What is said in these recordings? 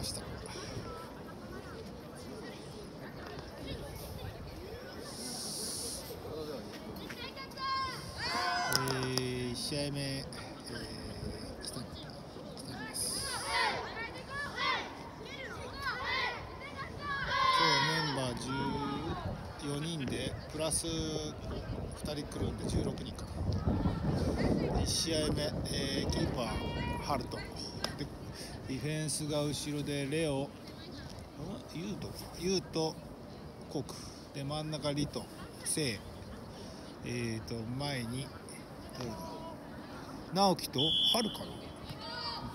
ました。えー、1試合目、えー、北北です。今日メンバー14人でプラス2人来るんで16人か。な1試合目、えー、キーパーハルト。ディフェンスが後ろでレオ。ユートか。ユートコク。で真ん中リトセイ。えーと前に。誰だ。直樹と春かな。向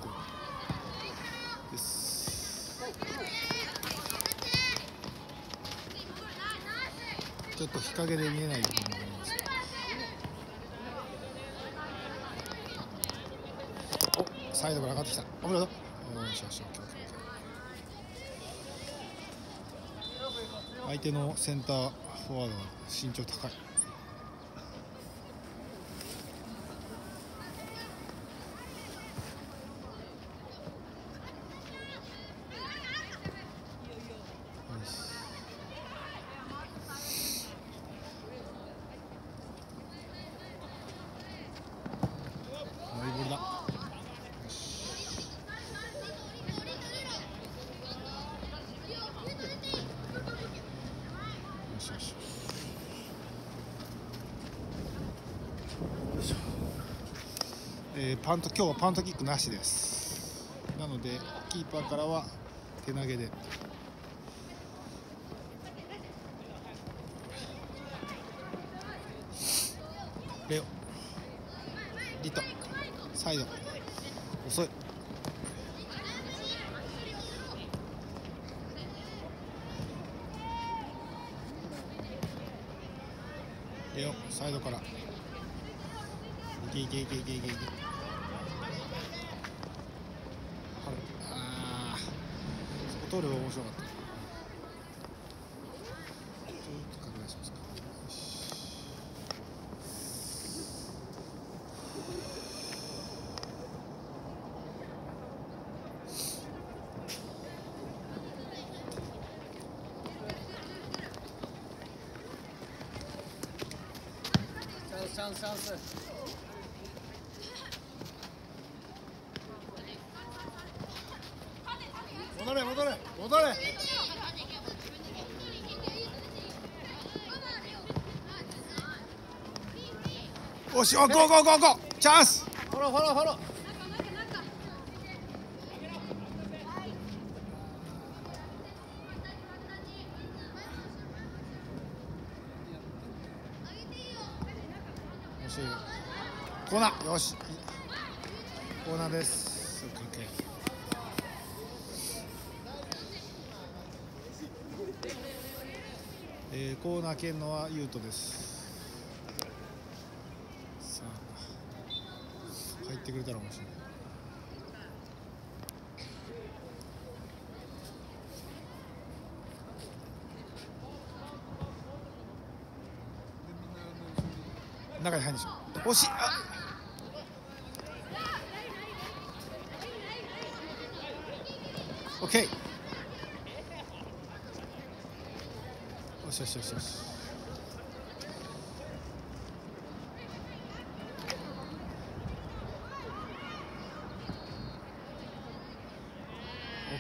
こうです。ちょっと日陰で見えない部分もあります。おサイドから上がってきた。おめでとうしよしオッケーオッケーオッケー相手のセンターフォワードは身長高いよしマイボールだよしよしよしよいしょえーパント今日はパントキックなしです。なのでキーパーからは手投げで。レオ。リト。サイド。遅い。レオサイドから。いけいけいけいけいけいけはるあーそこれば面白かったチャンスチャンスチャンス戻れ戻れ戻れおしおゴーゴーゴーゴーチャンス。フォローフォローフォロー。コーナー。よし。コーナーです。えー、コーナー蹴るのはユートですさあ入ってくれたら面白い。中に入るでしょ？惜しい。あ。オッケーよしよしよしよし。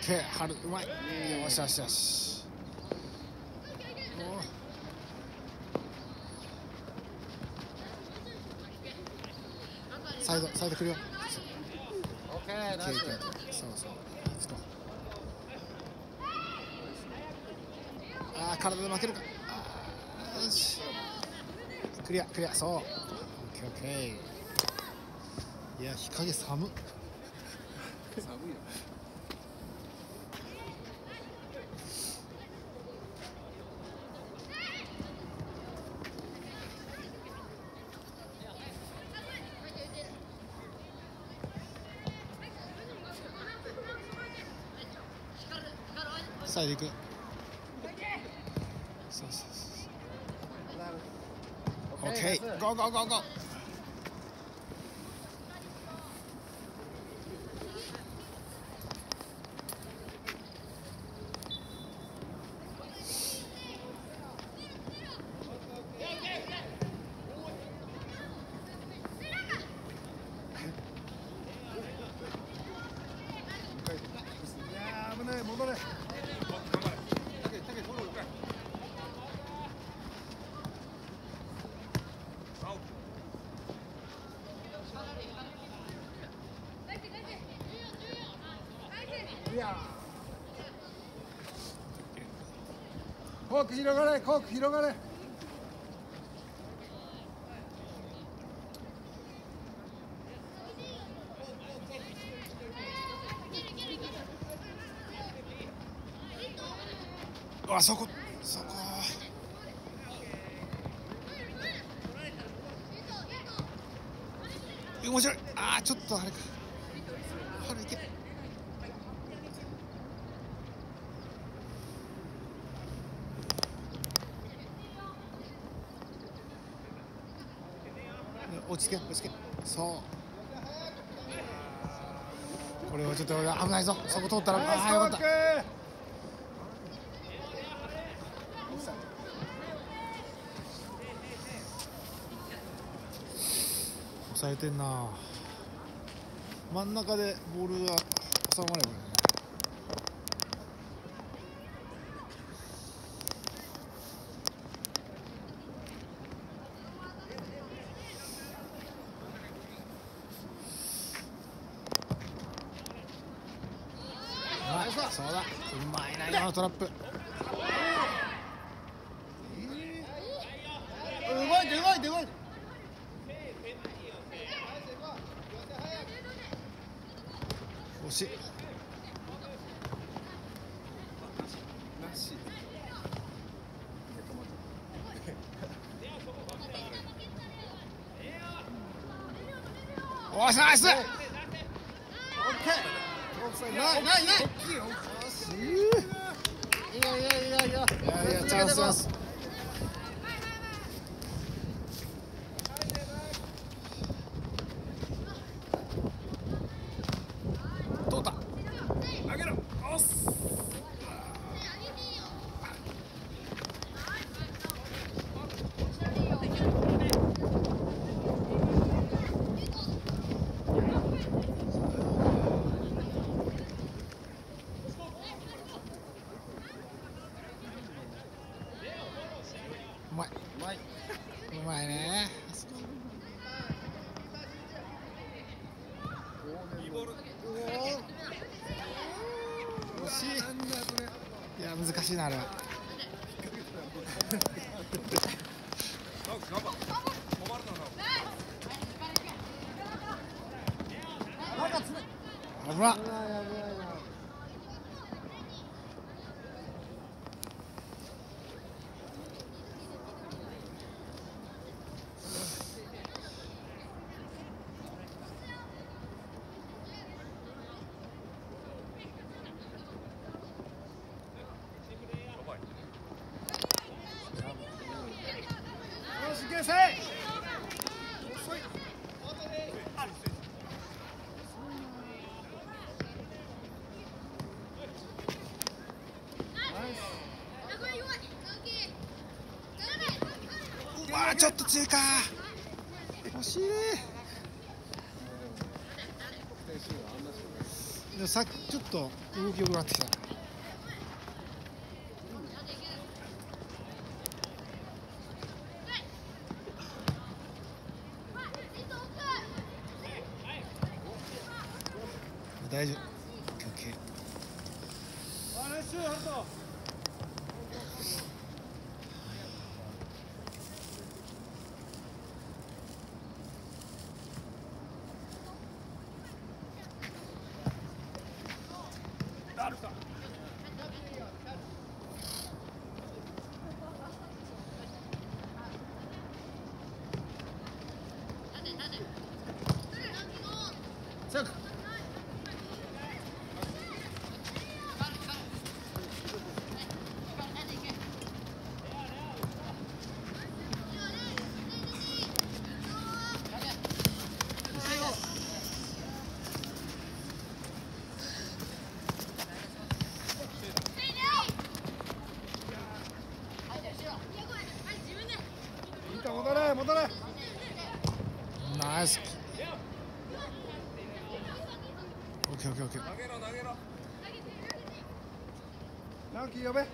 オッケー春うまいよし。よしよしサイドサイド来るよオッケーオッケーオッナイスケーオッケーそうそうああ体で負けるかよしクリアクリア。そう。オッケーオッケー。いや日陰寒寒いよサイド行くそうそうそうオッケーゴーゴーゴーゴークリアコーク広がれコーク広がれ。うわそこそこ。面白い。あーちょっとあれか。落ち着け落ち着けそう。これはちょっと危ないぞ。そこ通ったらああよかった。抑えてんな。真ん中でボールが収まればねあそうだうまいな今のトラップ。動いて動いて動いて惜しい。おーしナイス。オッケー。ないないないいやい。やいやいやいやいやチャンスチャンス通った上げろおっすうまいうまいうまいねいいボール惜しいなんだこれいや難しいなあれはなんかつめ危なやばいやばいやばいよし、いけせいいうわーちょっと強いか。惜しい。でもさっきちょっと動きよくなってきた大丈夫オッケーオッケーチェックいいか戻れ戻れナイスオッケーオッケーオッケー投げろ。直樹呼べ。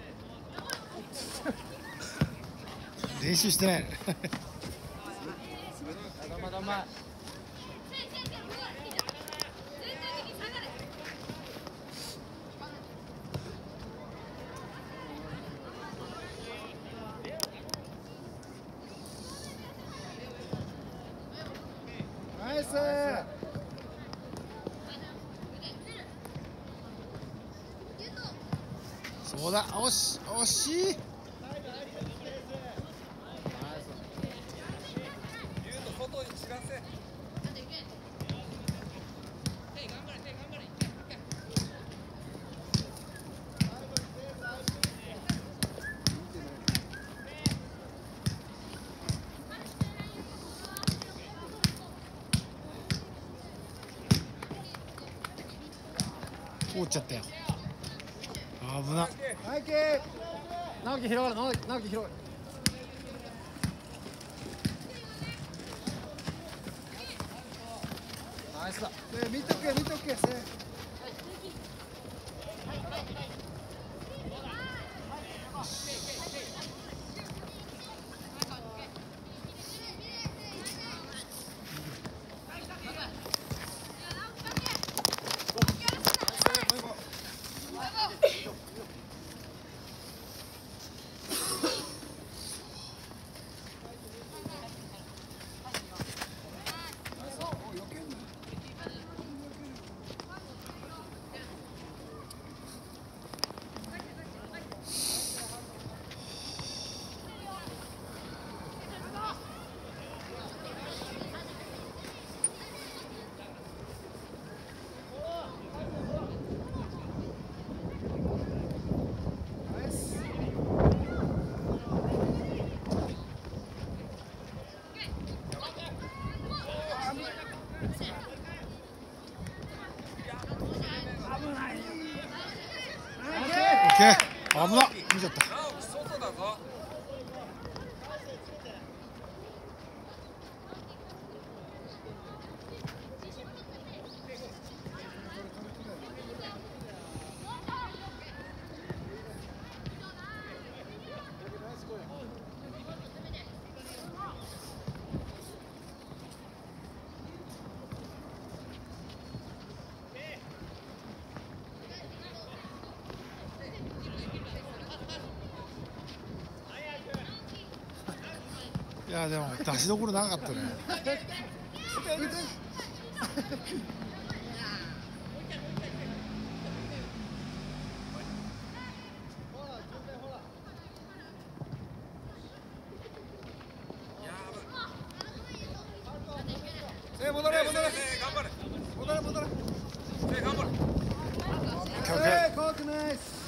練習してない。まだまだ前そうだ惜し惜しいユート外に散らせ通っちゃったよ。危な。直樹広がる直樹直樹広がる危な見ちゃっいやでも出しどころなかったねやせ戻れ戻ればいせ頑張れ戻れ戻れせ頑張れオッケーオッケせ怖くないっす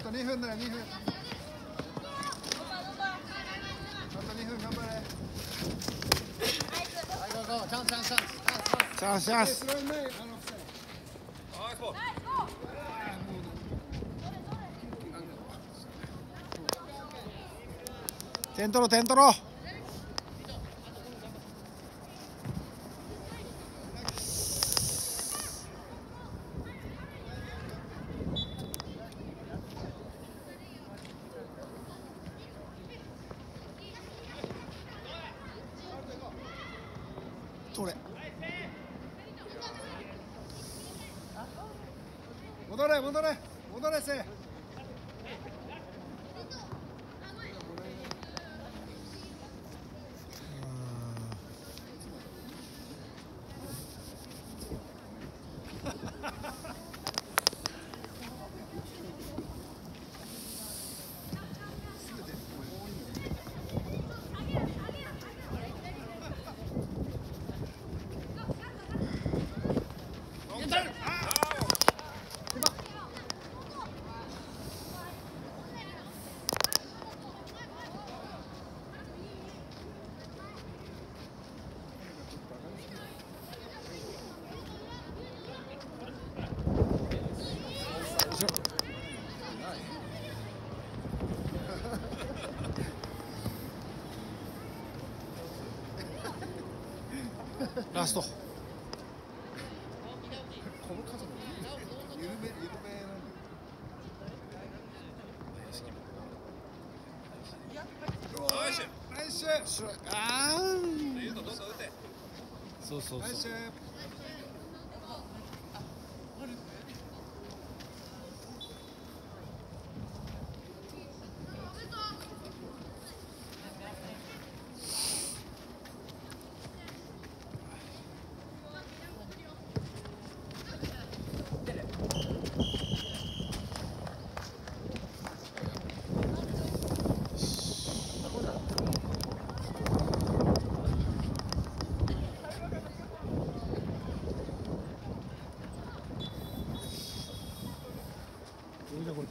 あと2分だよ2分。あと2分頑張れ。はいゴーゴーチャンスチャンスチャンスーチャンス。チャンス取れ。戻れ戻れ戻れせラスト。この数も緩め緩めなんだ。よナイスナイスしろあー。ユートどん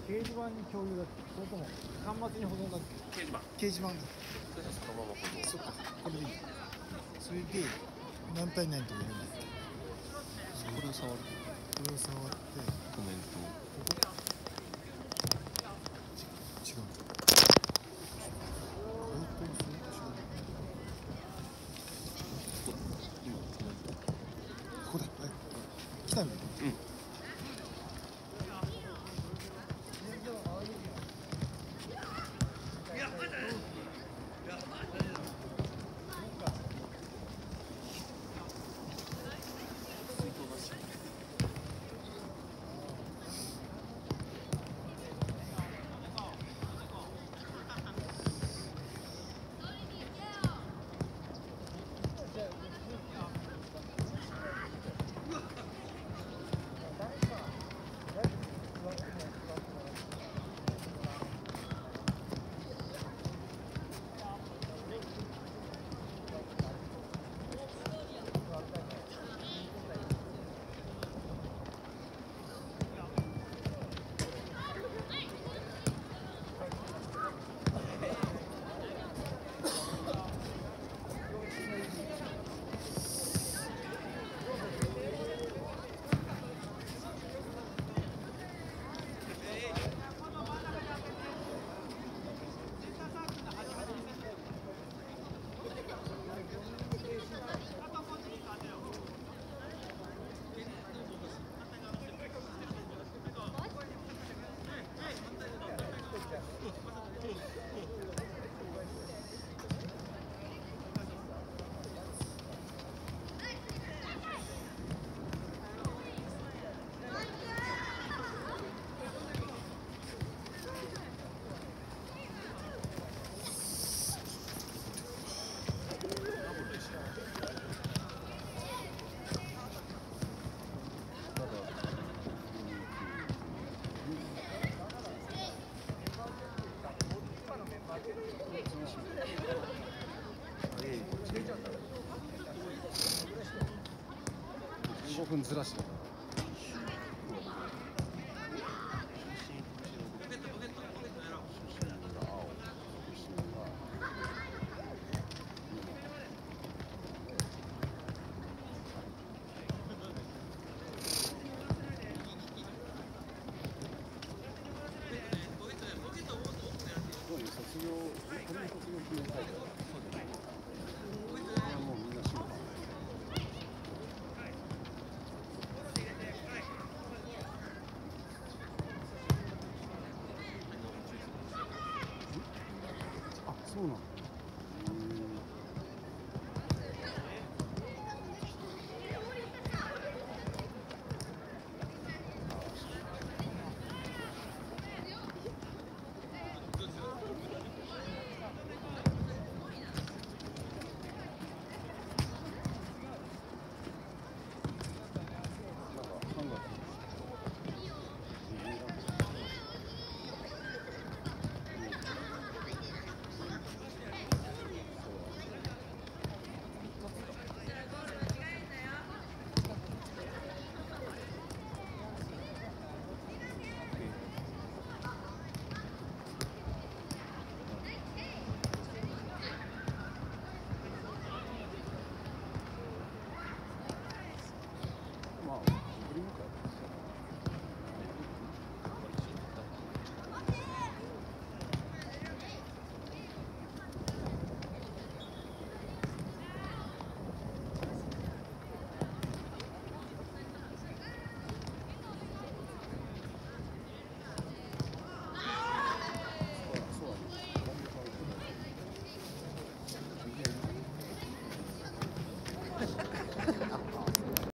掲示板に共有だっけそれとも端末に保存だっ掲示板掲示板そのまま保存そっかこれでいいそれで何対何とやるんだっけ。これを触る。これを触って。コメントずらして。